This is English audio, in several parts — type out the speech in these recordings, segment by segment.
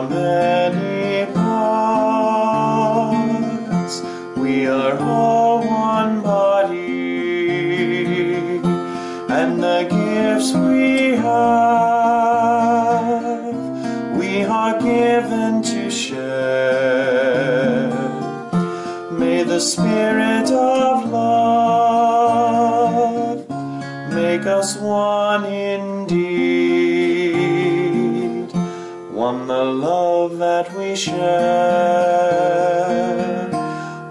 many parts. We are all one body, and the gifts we have, we are given to share. May the Spirit of love make us one indeed one the love that we share,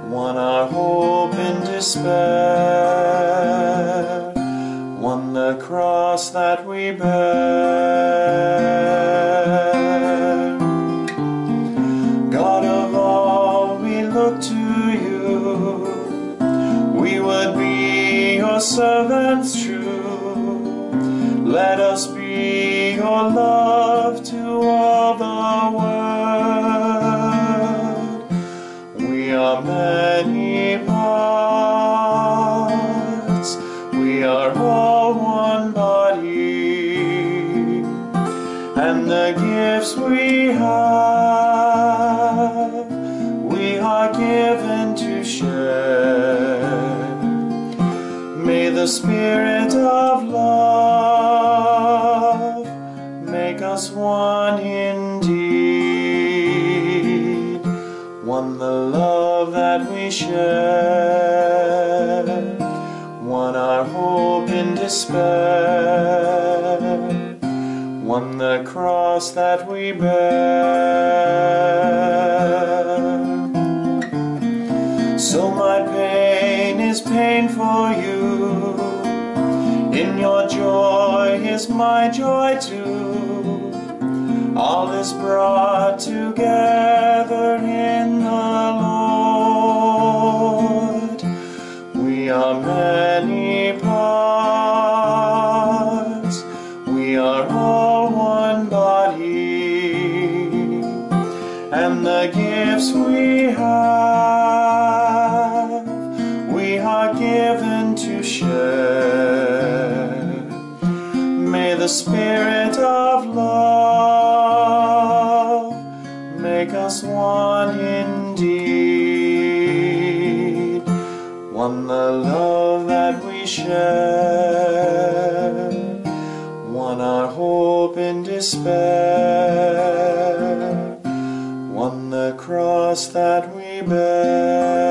one our hope in despair, one the cross that we bear. God of all, we look to you. We would be your servants true. Let us be your love to all the world. We are many parts. We are all one body. And the gifts we have, we are given to share. May the Spirit of love one indeed, one the love that we share, one our hope in despair, one the cross that we bear. So my pain is pain for you. In your joy is my joy too. All is brought together in the Lord. We are many parts. We are all one body. And the gifts we have, May the Spirit of love make us one indeed, one the love that we share, one our hope in despair, one the cross that we bear.